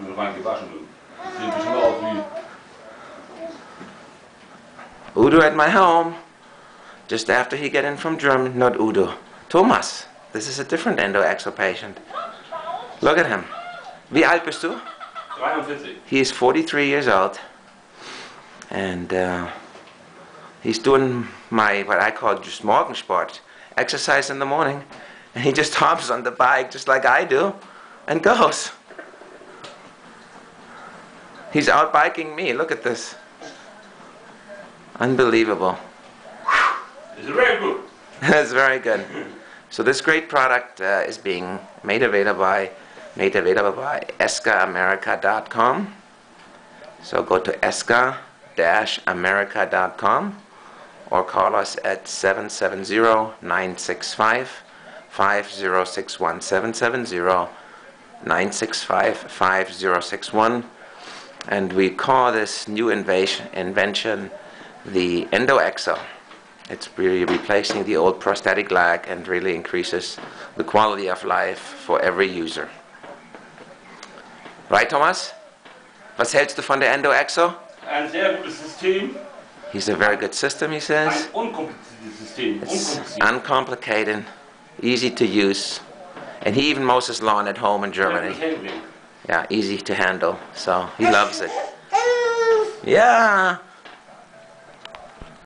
Nur rein gewaschen. Sieht ein bisschen aus wie Udo at my home. Just after he get in from Germany, not Udo. Thomas. This is a different endoexo patient. Look at him. Wie alt bist du? 43. He is 43 years old. And uh, he's doing my, what I call just Morgensport, exercise in the morning. And he just hops on the bike just like I do and goes. He's out biking me. Look at this. Unbelievable. It's very good. That's very good. So this great product uh, is being made available by made available by eskaamerica.com. So go to eska-america.com or call us at 770-965-5061. 770-965-5061. And we call this new invasion, invention the EndoExo. It's really replacing the old prosthetic leg and really increases the quality of life for every user. Right, Thomas? Was hältst du von der EndoExo? Ein sehr gutes System. He's a very good system, he Ein says. unkompliziertes System. It's uncomplicated, easy to use, and he even mows his lawn at home in Germany. Yeah, easy to handle, so he loves it. Yeah,